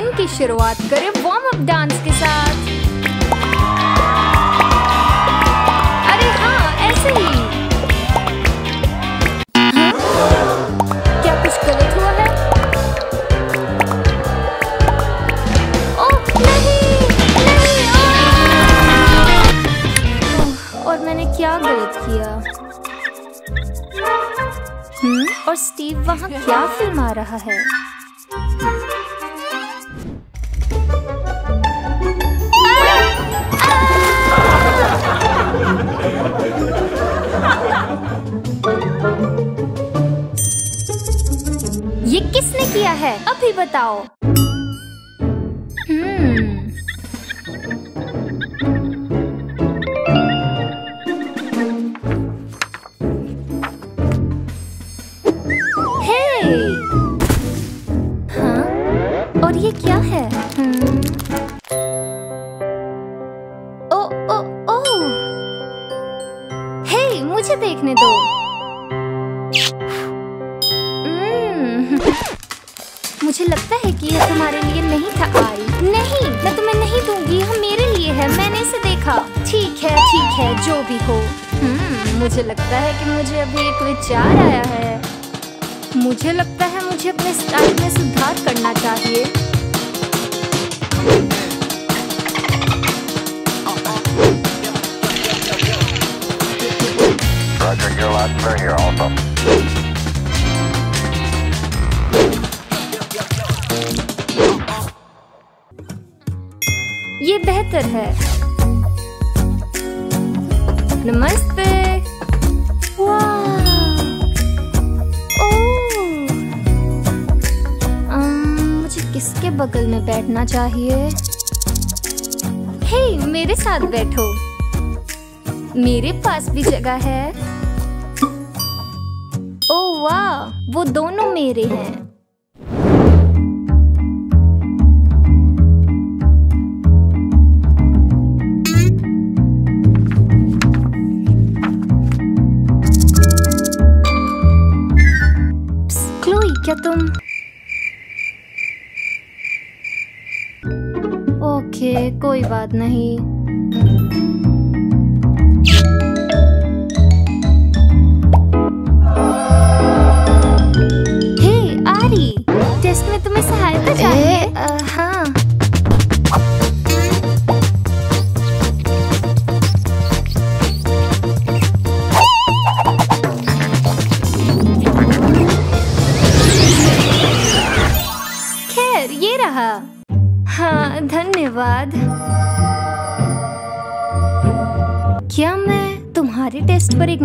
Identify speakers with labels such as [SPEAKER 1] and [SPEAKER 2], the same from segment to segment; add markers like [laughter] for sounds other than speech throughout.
[SPEAKER 1] दिन की शुरुआत करें वार्म अप डांस के साथ। अरे हाँ ऐसे ही। हाँ? क्या कुछ गलत हुआ है? नहीं नहीं और मैंने क्या गलत किया? हम्म? और स्टीव वहाँ क्या फिल्मा रहा है? किया है। अभी बताओ। मुझे लगता है कि मुझे अभी एक विचार आया है मुझे लगता है मुझे अपने स्टाइल में सुधार करना चाहिए
[SPEAKER 2] Roger, you're here.
[SPEAKER 1] किसके बगल में बैठना चाहिए। हे, मेरे साथ बैठो। मेरे पास भी जगह है। ओह वाह, वो दोनों मेरे हैं। क्या तुम ओके कोई बात नहीं।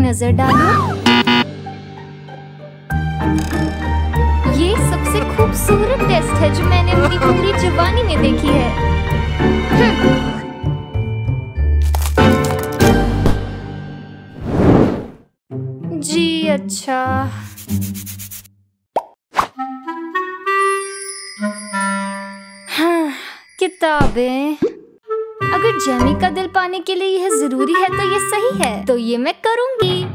[SPEAKER 1] नज़र डालूं? ये सबसे खूबसूरत टेस्ट है जो मैंने अपनी पूरी जवानी में देखी है हम्म। जी अच्छा हाँ, किताबें अगर जेमी का दिल पाने के लिए यह ज़रूरी है तो ये सही है। तो ये मैं करूँगी।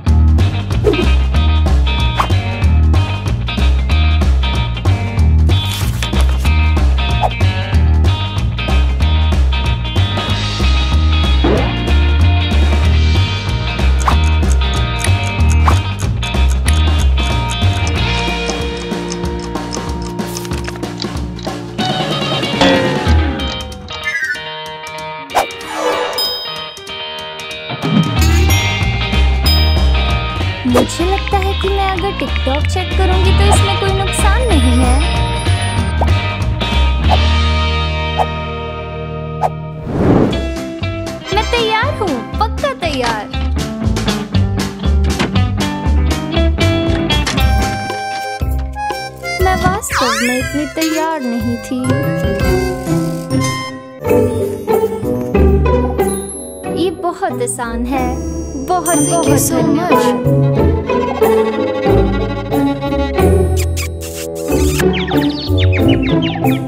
[SPEAKER 1] बहुत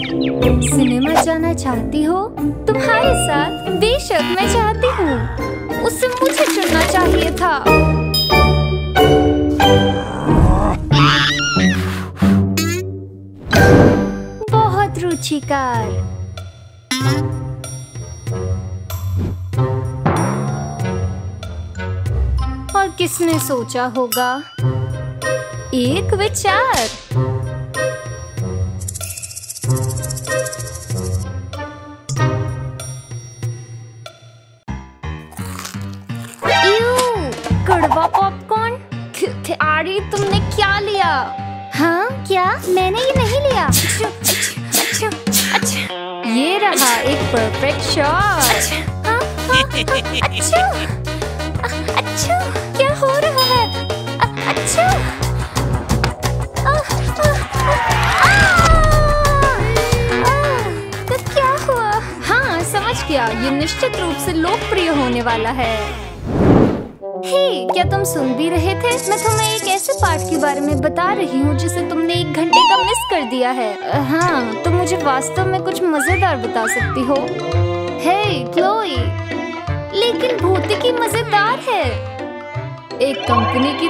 [SPEAKER 1] धन्यवाद सिनेमा जाना चाहती हो? तुम्हारे साथ बेशक मैं चाहती हूँ। उससे मुझे चुनना चाहिए था। बहुत रुचि किसने सोचा होगा? एक विचार। रूप से लोकप्रिय होने वाला है हे क्या तुम सुन भी रहे थे मैं तुम्हें एक ऐसे पार्ट के बारे में बता रही हूँ जिसे तुमने एक घंटे का मिस कर दिया है अ, हाँ तुम मुझे वास्तव में कुछ मजेदार बता सकती हो हे क्लोई लेकिन भौतिकी मजेदार है एक कंपनी की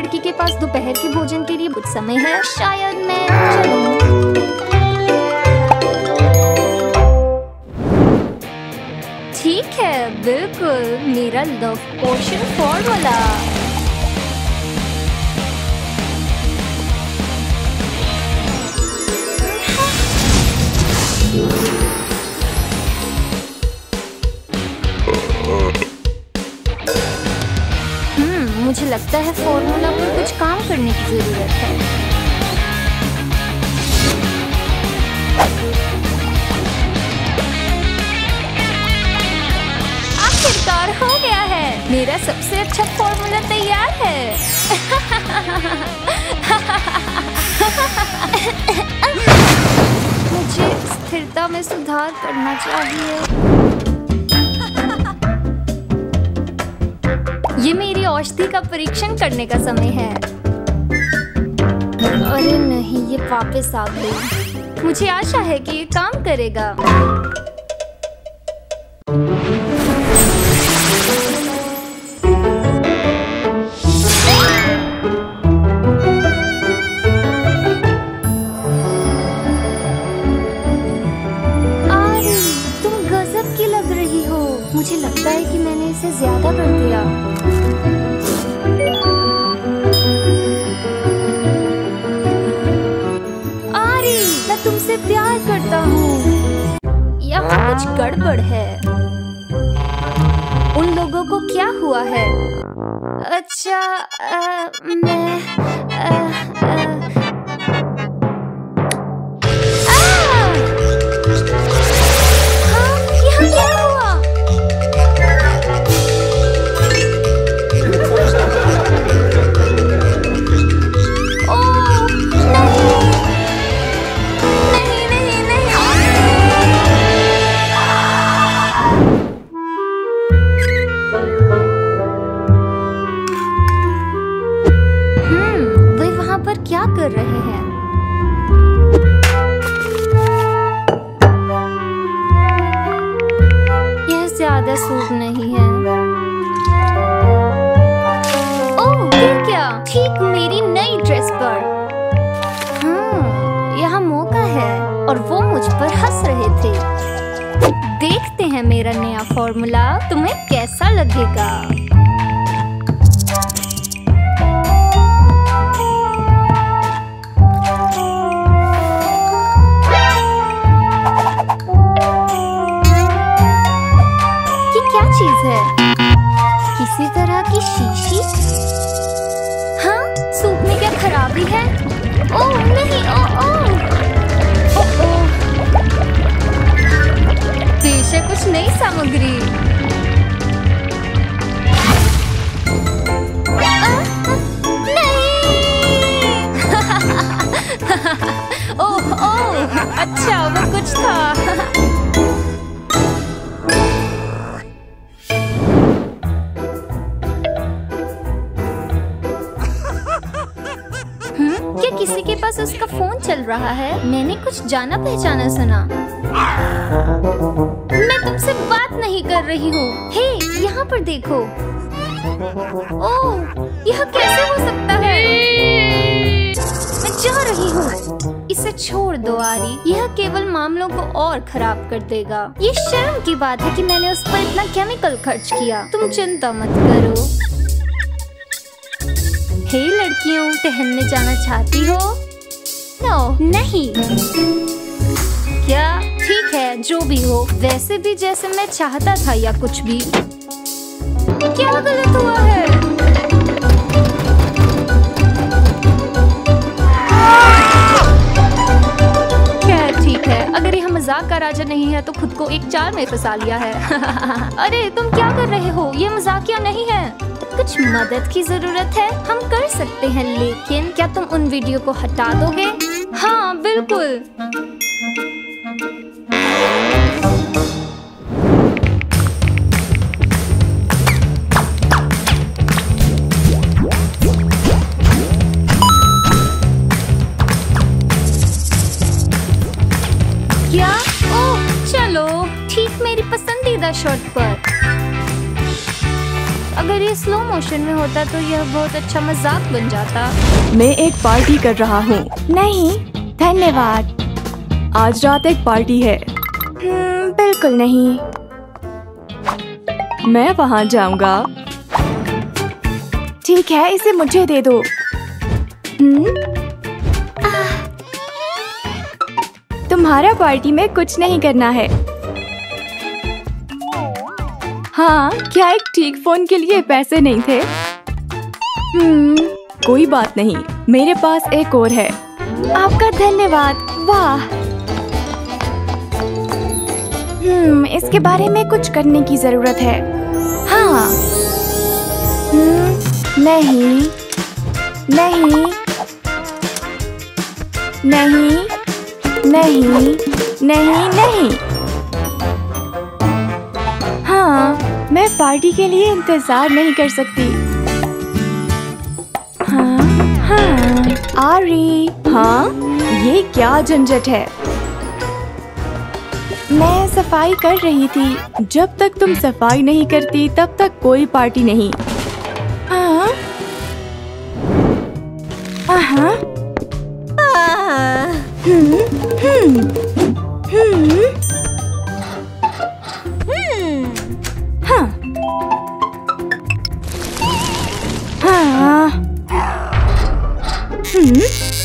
[SPEAKER 1] लड़की के पास दोपहर के भोजन के लिए कुछ समय है शायद मैं चलूं। है, बिल्कुल, मेरा लव पोशन फॉर्मूला मुझे लगता है फॉर्मूला पर कुछ काम करने की ज़रूरत है। सबसे अच्छा फॉर्मूला तैयार है। मुझे स्थिरता में सुधार करना चाहिए। ये मेरी औषधि का परीक्षण करने का समय है। अरे नहीं, ये वापस आ गई। मुझे आशा है कि ये काम करेगा। आरी मैं तुमसे प्यार करता हूँ। यहाँ कुछ गड़बड़ है? उन लोगों को क्या हुआ है? अच्छा आ, मैं आ! देखते हैं मेरा नया फॉर्मूला। तुम्हें कैसा लगेगा? ये क्या चीज़ है? किसी तरह की शीशी? हाँ सूप में क्या खराबी है? ओह, नहीं ओ ओ ओ कुछ नई सामग्री। [laughs] ओह ओह अच्छा वो कुछ था। [laughs] किसी के पास उसका फ़ोन चल रहा है? मैंने कुछ जाना पहचाना सुना। मैं तुमसे बात नहीं कर रही हूँ। हे, यहाँ पर देखो। ओह यह कैसे हो सकता है? मैं जा रही हूँ। इसे छोड़ दो, आरी। यह केवल मामलों को और खराब कर देगा। ये शर्म की बात है कि मैंने उस पर इतना केमिकल खर्च किया। तुम चिंता मत करो। हे लड़कियों टहलने जाना चाहती हो? नो no, नहीं। क्या? ठीक है जो भी हो वैसे भी जैसे मैं चाहता था या कुछ भी। क्या गलत हुआ है? ठीक है। अगर यह मज़ाक का राजा नहीं है तो खुद को एक चार में फंसा लिया है। [laughs] अरे तुम क्या कर रहे हो? ये मजाकिया नहीं है। कुछ मदद की ज़रूरत है, हम कर सकते हैं, लेकिन क्या तुम उन वीडियो को हटा दोगे? हाँ बिल्कुल। क्या? चलो, ठीक मेरी पसंदीदा शर्ट पर। अगर ये स्लो मोशन में होता तो यह बहुत अच्छा मज़ाक बन जाता।
[SPEAKER 3] मैं एक पार्टी कर रहा हूँ।
[SPEAKER 4] नहीं धन्यवाद।
[SPEAKER 3] आज रात एक पार्टी है।
[SPEAKER 4] हम्म, बिल्कुल नहीं।
[SPEAKER 3] मैं वहाँ जाऊँगा।
[SPEAKER 4] ठीक है इसे मुझे दे दो। हम्म? तुम्हारा पार्टी में कुछ नहीं करना है।
[SPEAKER 3] हाँ क्या एक ठीक फ़ोन के लिए पैसे नहीं थे?
[SPEAKER 4] हम्म,
[SPEAKER 3] कोई बात नहीं मेरे पास एक और है।
[SPEAKER 4] आपका धन्यवाद वाह। हम्म, इसके बारे में कुछ करने की ज़रूरत है। हाँ। हम्म, नहीं नहीं नहीं नहीं नहीं नहीं। मैं पार्टी के लिए इंतज़ार नहीं कर सकती। हाँ हाँ आरी
[SPEAKER 3] हाँ ये क्या झंझट है?
[SPEAKER 4] मैं सफ़ाई कर रही थी।
[SPEAKER 3] जब तक तुम सफ़ाई नहीं करती, तब तक कोई पार्टी नहीं।
[SPEAKER 4] हाँ हाँ हम्म हम्म हम्म। हम्म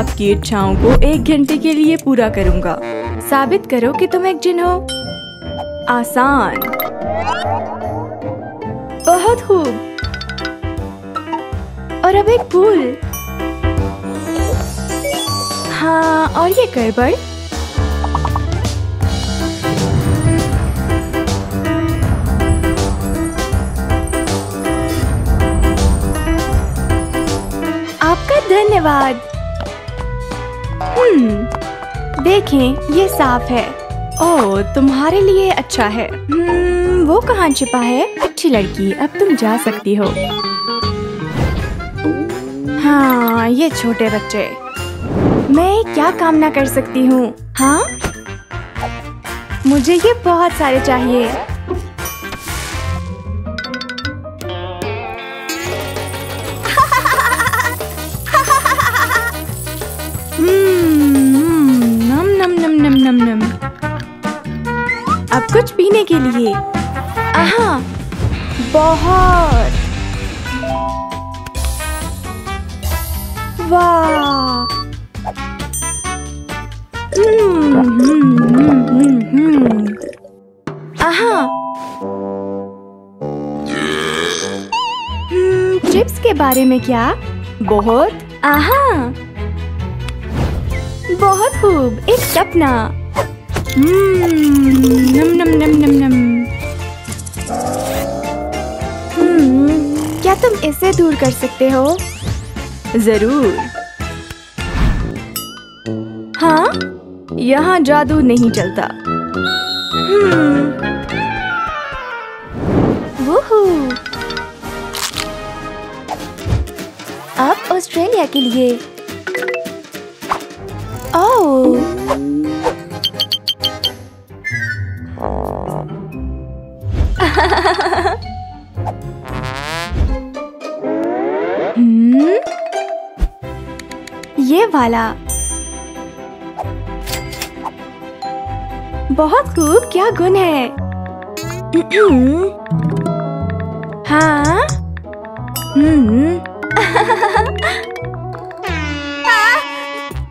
[SPEAKER 3] आपकी इच्छाओं को एक घंटे के लिए पूरा करूँगा।
[SPEAKER 4] साबित करो कि तुम एक जिन हो।
[SPEAKER 3] आसान।
[SPEAKER 4] बहुत खूब। और अब एक फूल। हाँ और ये गड़बड़। धन्यवाद। देखें ये साफ़ है।
[SPEAKER 3] ओ तुम्हारे लिए अच्छा है।
[SPEAKER 4] हम्म, वो कहाँ छिपा है?
[SPEAKER 3] अच्छी लड़की अब तुम जा सकती हो।
[SPEAKER 4] हाँ ये छोटे बच्चे। मैं क्या कामना कर सकती हूँ? हाँ? मुझे ये बहुत सारे चाहिए। कुछ पीने के लिए। आहा बहुत। वाह। हम्म, हम्म, हम्म, चिप्स के बारे में क्या? बहुत। आहा। बहुत खूब एक सपना। हम्म, नम नम नम नम नम हम्म, क्या तुम इसे दूर कर सकते हो?
[SPEAKER 3] ज़रूर।
[SPEAKER 4] हाँ?
[SPEAKER 3] यहाँ जादू नहीं चलता।
[SPEAKER 4] अब ऑस्ट्रेलिया के लिए। ओह। वाला। बहुत खूब क्या गुण है। हाँ। [laughs]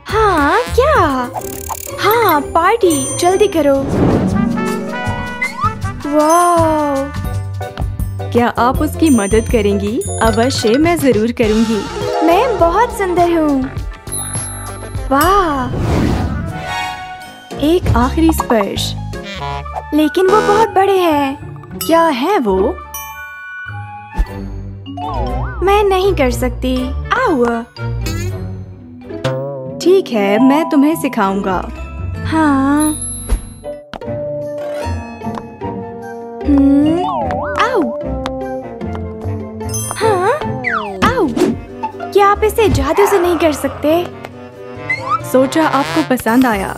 [SPEAKER 4] हाँ क्या? हाँ पार्टी जल्दी करो। वाह
[SPEAKER 3] क्या आप उसकी मदद करेंगी? अवश्य मैं ज़रूर करूँगी।
[SPEAKER 4] मैं बहुत सुंदर हूँ। वाह।
[SPEAKER 3] एक आखिरी स्पर्श।
[SPEAKER 4] लेकिन वो बहुत बड़े हैं।
[SPEAKER 3] क्या है वो?
[SPEAKER 4] मैं नहीं कर सकती। आओ
[SPEAKER 3] ठीक है मैं तुम्हें सिखाऊँगा।
[SPEAKER 4] हाँ। हम्म, आओ हाँ आओ क्या आप इसे जादू से नहीं कर सकते?
[SPEAKER 3] सोचा आपको पसंद आया।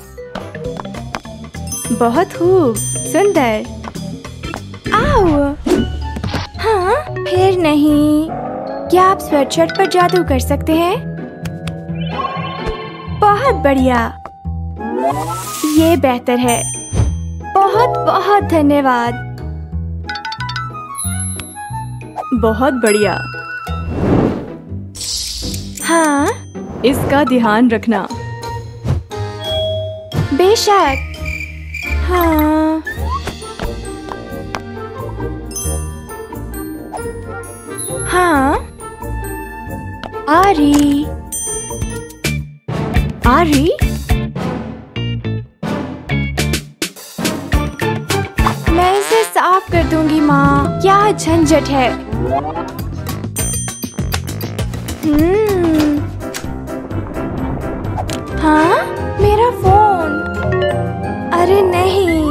[SPEAKER 3] बहुत खूब, सुंदर।
[SPEAKER 4] आओ। हाँ फिर नहीं। क्या आप स्वेटशर्ट पर जादू कर सकते हैं? बहुत बढ़िया। ये बेहतर है। बहुत बहुत धन्यवाद।
[SPEAKER 3] बहुत बढ़िया।
[SPEAKER 4] हाँ।
[SPEAKER 3] इसका ध्यान रखना।
[SPEAKER 4] बेशक। हाँ। हाँ। आरी। आरी? मैं इसे साफ़ कर दूँगी, माँ। क्या झंझट है? हम्म। हाँ? मेरा फ़ोन। अरे नहीं।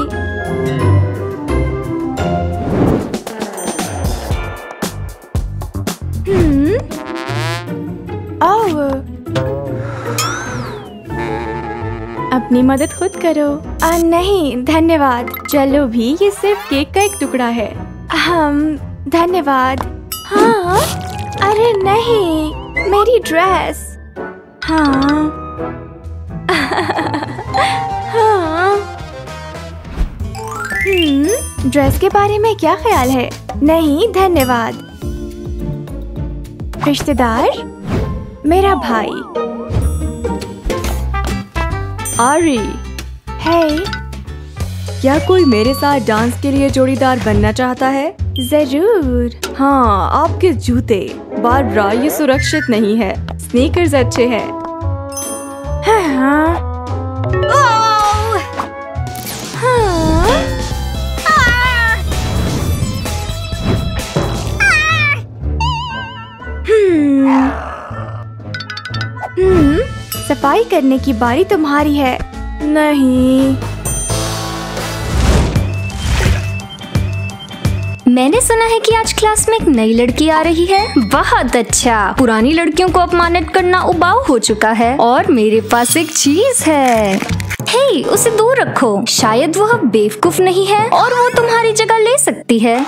[SPEAKER 4] हम्म।
[SPEAKER 3] अपनी मदद खुद करो।
[SPEAKER 4] आ, नहीं धन्यवाद।
[SPEAKER 3] चलो भी ये सिर्फ़ केक का एक टुकड़ा है।
[SPEAKER 4] हम धन्यवाद। हाँ अरे नहीं मेरी ड्रेस। हाँ हाँ। [laughs] ड्रेस के बारे में क्या ख्याल है? नहीं धन्यवाद। रिश्तेदार मेरा भाई।
[SPEAKER 3] आरी।
[SPEAKER 4] है
[SPEAKER 3] क्या कोई मेरे साथ डांस के लिए जोड़ीदार बनना चाहता है?
[SPEAKER 4] ज़रूर।
[SPEAKER 3] हाँ आपके जूते बार ये सुरक्षित नहीं है। स्नीकर्स अच्छे हैं।
[SPEAKER 4] हाँ हाँ। सफ़ाई करने की बारी तुम्हारी है। नहीं।
[SPEAKER 1] मैंने सुना है कि आज क्लास में एक नई लड़की आ रही है। बहुत अच्छा। पुरानी लड़कियों को अपमानित करना उबाऊ हो चुका है। और मेरे पास एक चीज़ है। हे उसे दूर रखो। शायद वह बेवकूफ़ नहीं है और वो तुम्हारी जगह ले सकती है।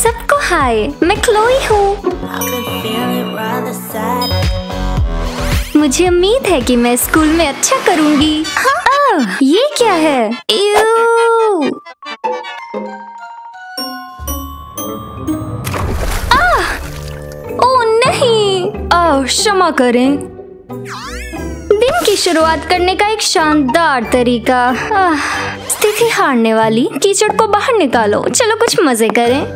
[SPEAKER 1] सबको हाय मैं क्लोई हूँ। मुझे उम्मीद है कि मैं स्कूल में अच्छा करूँगी। हाँ, ये क्या है! आह! ओह नहीं। क्षमा करें। दिन की शुरुआत करने का एक शानदार तरीका। आह, स्थिति हारने वाली कीचड़ को बाहर निकालो। चलो कुछ मज़े करें।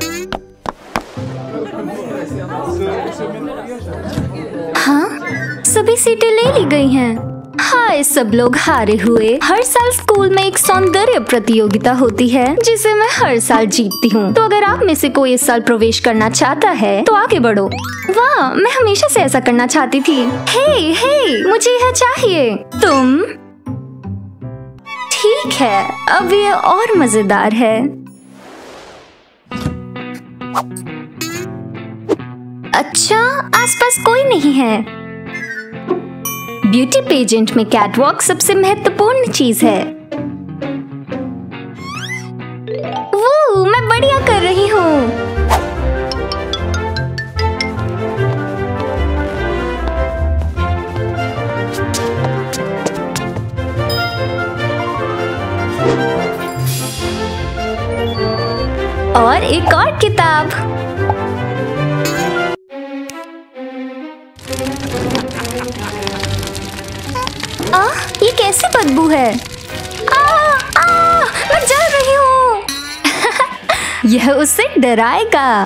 [SPEAKER 1] सभी सीटें ले ली गई हैं। हाय, सब लोग हारे हुए। हर साल स्कूल में एक सौंदर्य प्रतियोगिता होती है, जिसे मैं हर साल जीतती हूँ। तो अगर आप में से कोई इस साल प्रवेश करना चाहता है तो आगे बढ़ो। वाह, मैं हमेशा से ऐसा करना चाहती थी। हे हे, मुझे यह चाहिए। तुम? ठीक है, अब ये और मज़ेदार है। अच्छा आसपास कोई नहीं है। ब्यूटी पेजेंट में कैटवॉक सबसे महत्वपूर्ण चीज़ है। वो मैं बढ़िया कर रही हूँ। और एक और किताब। कैसी बदबू है। आ, आ, मैं जल रही हूँ। [laughs] यह उसे डराएगा।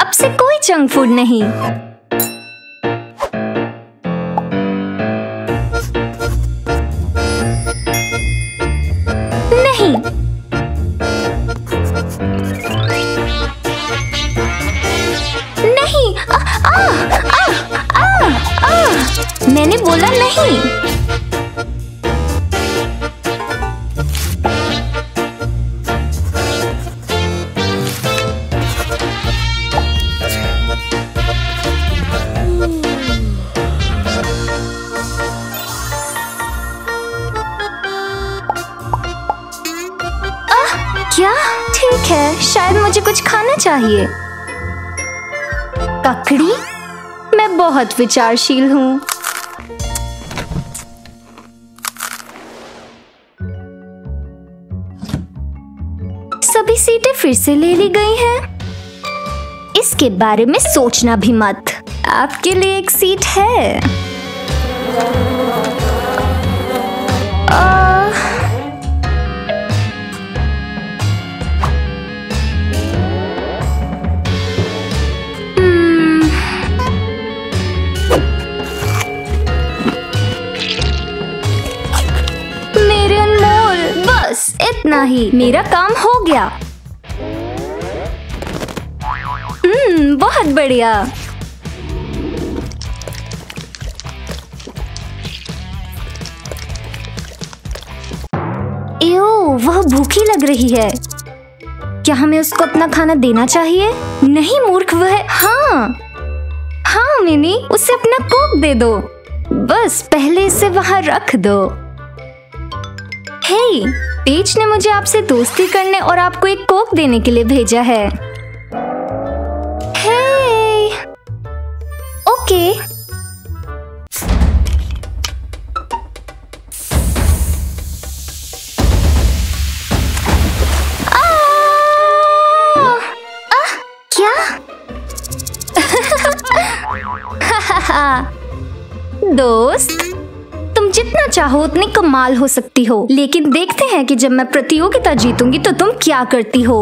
[SPEAKER 1] अब से कोई जंक फ़ूड नहीं नहीं। मुझे कुछ खाना चाहिए। ककड़ी? मैं बहुत विचारशील हूँ। सभी सीटें फिर से ले ली गई हैं। इसके बारे में सोचना भी मत। आपके लिए एक सीट है। आह, इतना ही मेरा काम हो गया। हम्म बहुत बढ़िया। एओ, वह भूखी लग रही है। क्या हमें उसको अपना खाना देना चाहिए? नहीं, मूर्ख वह। हाँ। हाँ मिनी, उसे अपना कोक दे दो। बस, पहले इसे वहाँ रख दो। हे! पेज ने मुझे आपसे दोस्ती करने और आपको एक कोक देने के लिए भेजा है। हे ओके आह! आह, दोस्त। चाहो उतनी कमाल हो सकती हो। लेकिन देखते हैं कि जब मैं प्रतियोगिता जीतूँगी तो तुम क्या करती हो।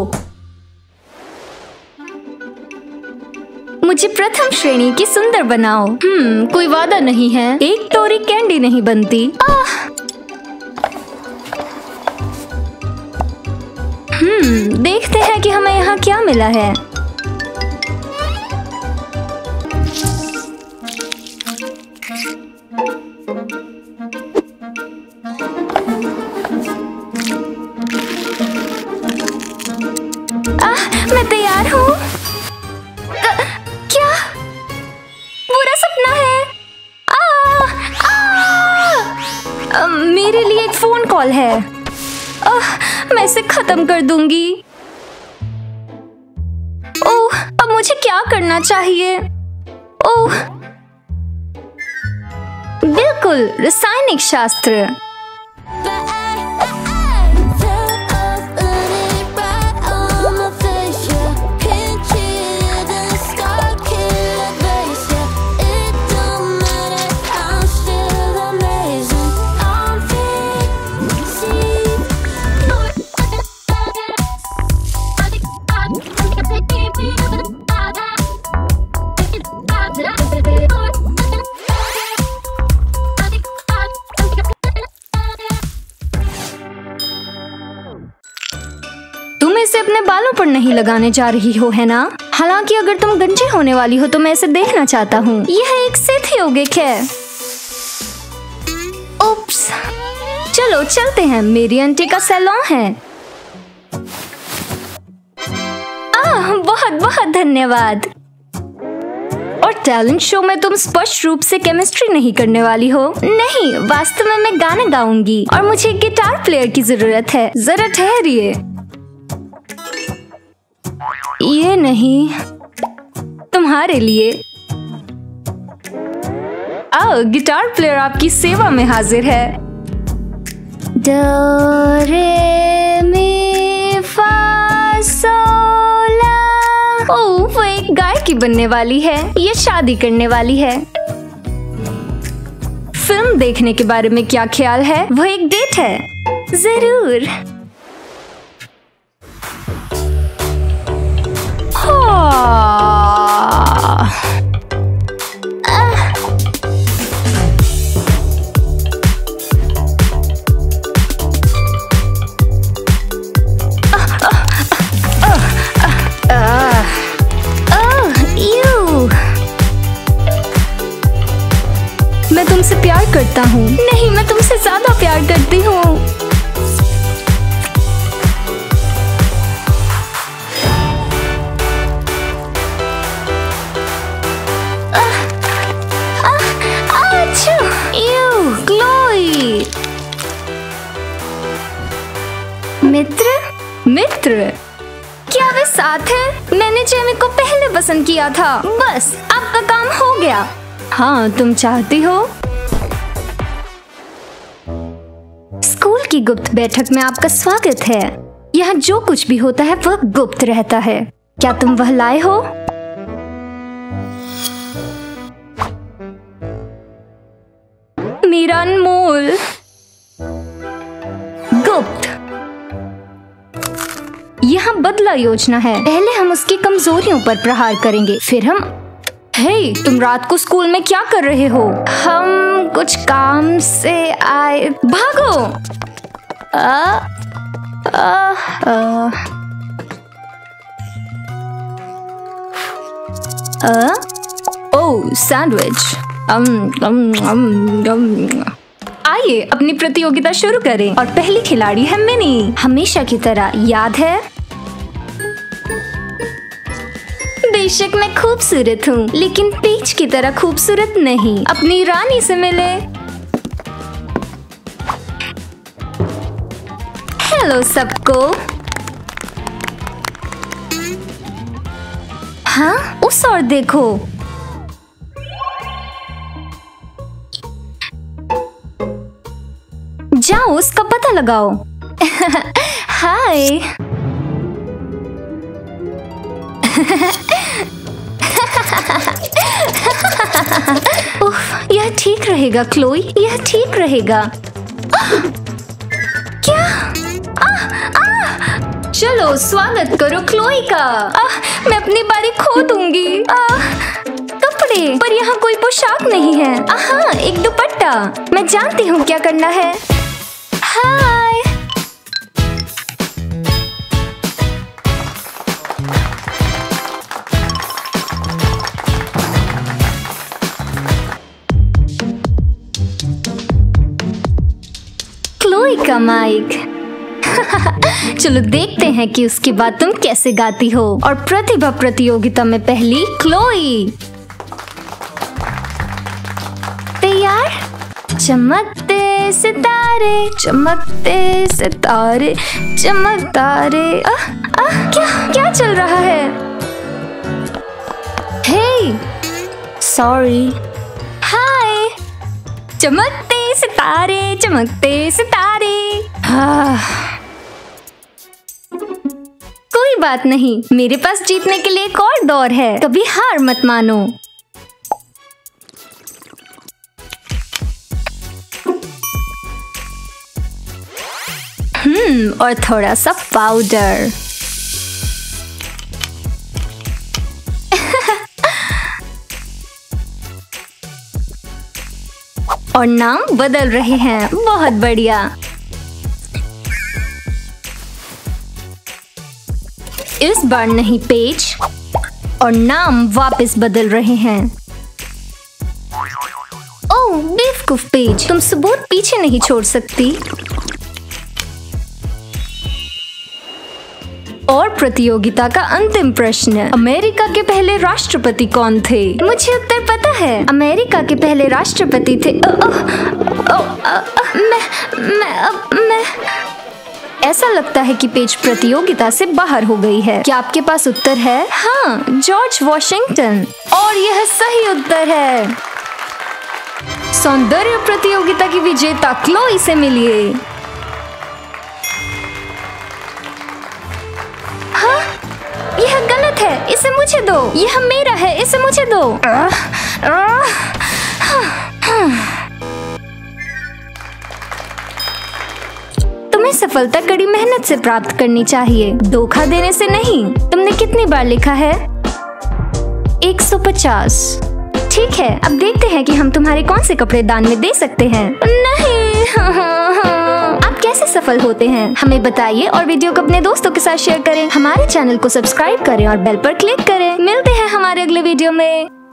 [SPEAKER 1] मुझे प्रथम श्रेणी की सुंदर बनाओ। हम्म कोई वादा नहीं है। एक टोरी कैंडी नहीं बनती। आह! हम्म देखते हैं कि हमें यहाँ क्या मिला है। है। ओह, मैं इसे खत्म कर दूँगी। ओह अब मुझे क्या करना चाहिए? ओह। बिल्कुल रासायनिक शास्त्र। लगाने जा रही हो, है ना? हालाँकि अगर तुम गंजी होने वाली हो तो मैं इसे देखना चाहता हूँ। यह एक सिथ यौगिक है। उप्स। चलो, चलते हैं। मेरी आंटी का सैलून है। आह, बहुत बहुत धन्यवाद। और टैलेंट शो में तुम स्पष्ट रूप से केमिस्ट्री नहीं करने वाली हो। नहीं, वास्तव में मैं गाने गाऊँगी। और मुझे गिटार प्लेयर की ज़रूरत है। जरा ठहरिए। ये नहीं तुम्हारे लिए। आओ गिटार प्लेयर आपकी सेवा में हाजिर है। डो रे मी फा सोल ला। वो एक गायकी बनने वाली है ये शादी करने वाली है। फ़िल्म देखने के बारे में क्या ख्याल है? वो एक डेट है। ज़रूर। करता हूँ। नहीं मैं तुमसे ज़्यादा प्यार करती हूँ। पसंद किया था। बस आपका काम हो गया। हाँ तुम चाहती हो? स्कूल की गुप्त बैठक में आपका स्वागत है। यहाँ जो कुछ भी होता है, वह गुप्त रहता है। क्या तुम वह लाए हो? मेरा अनमोल यहाँ बदला योजना है। पहले हम उसकी कमजोरियों पर प्रहार करेंगे फिर हम हे hey, तुम रात को स्कूल में क्या कर रहे हो? हम कुछ काम से आए। भागो! आ, आ, आ, आ, ओ सैंडविच अम, अम, अम। आइए अपनी प्रतियोगिता शुरू करें। और पहली खिलाड़ी है मिनी। हमेशा की तरह याद है? बेशक मैं खूबसूरत हूँ, लेकिन पीच की तरह खूबसूरत नहीं। अपनी रानी से मिले। हेलो सबको। हाँ उस और देखो। जाओ, उसका पता लगाओ। [laughs] हाय। [laughs] [laughs] उफ, यह ठीक रहेगा क्लोई यह ठीक रहेगा। क्या? आह, आह! चलो स्वागत करो क्लोई का। आह, मैं अपनी बारी खो दूँगी। आह, कपड़े पर यहाँ कोई पोशाक नहीं है। हाँ एक दुपट्टा। मैं जानती हूँ क्या करना है। हाय का माइक। [laughs] चलो देखते हैं कि उसके बाद तुम कैसे गाती हो। और प्रतिभा प्रतियोगिता में पहली क्लोई तैयार? चमकते सितारे चमकते सितारे आह, क्या क्या चल रहा है? हे सॉरी हाय चमकते सितारे, चमकते सितारे। हाँ। कोई बात नहीं, मेरे पास जीतने के लिए एक और दौर है, कभी हार मत मानो। हम्म और थोड़ा सा पाउडर। और नाम बदल रहे हैं। बहुत बढ़िया। इस बार नहीं पेज और नाम वापस बदल रहे हैं। ओह, बेवकूफ़ पेज तुम सबूत पीछे नहीं छोड़ सकती। और प्रतियोगिता का अंतिम प्रश्न। अमेरिका के पहले राष्ट्रपति कौन थे? मुझे उत्तर पता है। अमेरिका के पहले राष्ट्रपति थे। अ, अ, अ, अ, मैं मैं मैं। ऐसा लगता है कि पेज प्रतियोगिता से बाहर हो गई है। क्या आपके पास उत्तर है? हाँ जॉर्ज वॉशिंगटन। और यह सही उत्तर है। सौंदर्य प्रतियोगिता की विजेता क्लोई से मिलिए। हाँ यह गलत है इसे मुझे दो। यह मेरा है इसे मुझे दो। हाँ, हाँ। तुम्हें सफलता कड़ी मेहनत से प्राप्त करनी चाहिए। धोखा देने से नहीं। तुमने कितनी बार लिखा है? 150 ठीक है अब देखते हैं कि हम तुम्हारे कौन से कपड़े दान में दे सकते हैं। नहीं आप कैसे सफल होते हैं। हमें बताइए और वीडियो को अपने दोस्तों के साथ शेयर करें। हमारे चैनल को सब्सक्राइब करें और बेल पर क्लिक करें। मिलते हैं हमारे अगले वीडियो में।